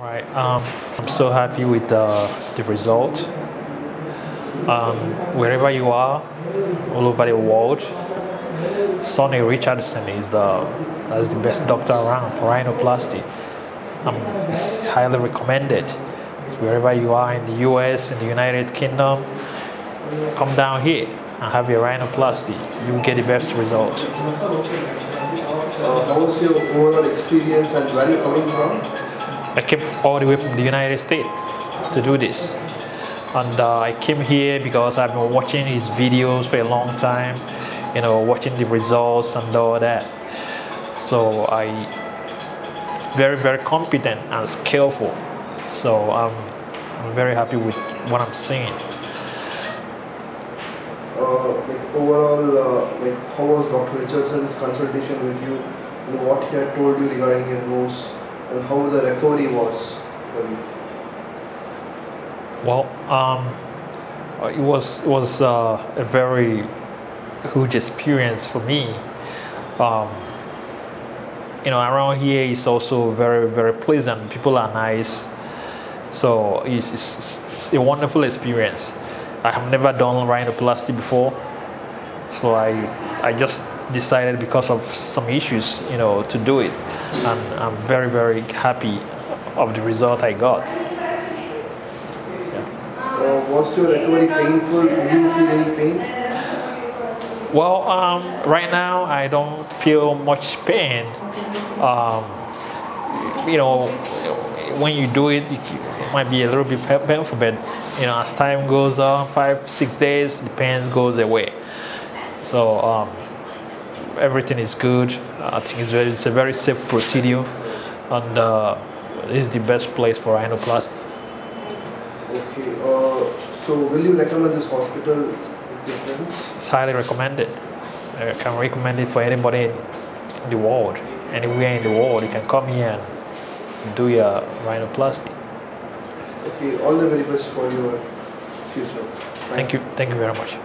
All right, um, I'm so happy with uh, the result. Um, wherever you are, all over the world, Sunil Richardson is the is the best doctor around for rhinoplasty. Um, it's highly recommended. Wherever you are in the U.S. in the United Kingdom, come down here and have your rhinoplasty. You will get the best result. Uh, how was your overall experience and where are you coming from? I came all the way from the United States to do this. And uh, I came here because I've been watching his videos for a long time, you know, watching the results and all that. So I very, very competent and skillful. So I'm, I'm very happy with what I'm seeing. Uh, overall, uh, like how was Dr. Richardson's consultation with you and what he had told you regarding your nose and how the recovery was? Well, um, it was it was uh, a very huge experience for me. Um, you know, around here is also very very pleasant. People are nice, so it's, it's, it's a wonderful experience. I have never done rhinoplasty before, so I I just decided because of some issues, you know, to do it, and I'm very very happy of the result I got. Uh, was your recovery painful? Did you feel any pain? Well, um, right now I don't feel much pain. Um, you know, when you do it, it might be a little bit painful, but you know, as time goes on, five, six days, the pain goes away. So um, everything is good. I think it's, very, it's a very safe procedure, and uh, this is the best place for rhinoplasty. Okay. Uh, so will you recommend this hospital with your friends? It's highly recommended. I can recommend it for anybody in the world, anywhere in the world. You can come here and do your rhinoplasty. Okay. All the very best for your future. Thank you. Thank you very much.